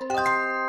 you